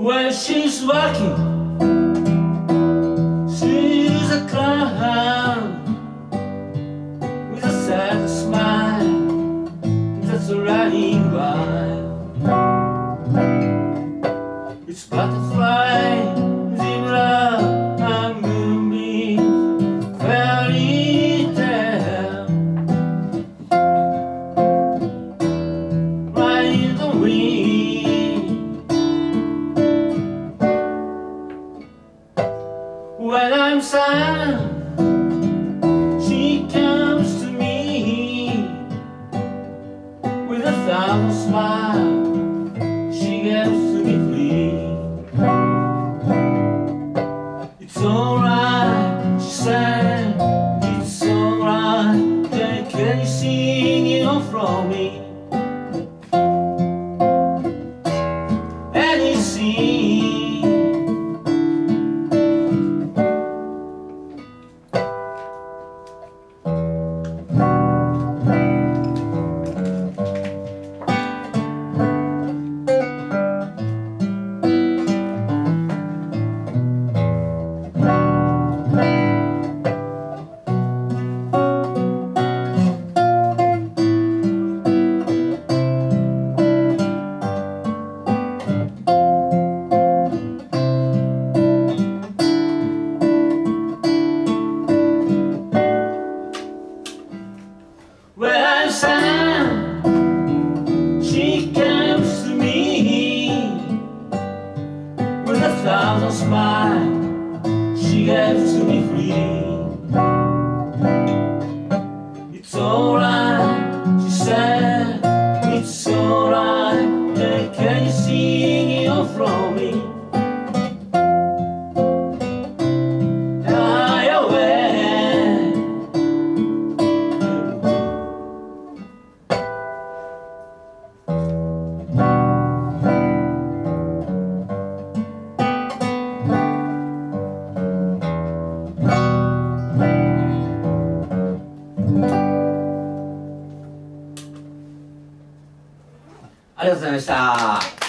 lucky. She's walking. She's a clown with a sad smile. That's running wild. It's butterfly, Sad, she comes to me with a thousand smiles. When I'm sad, she comes to me with a thousand smiles. She gives to me free. It's alright, she said. It's alright. Anything you from me. ありがとうございました。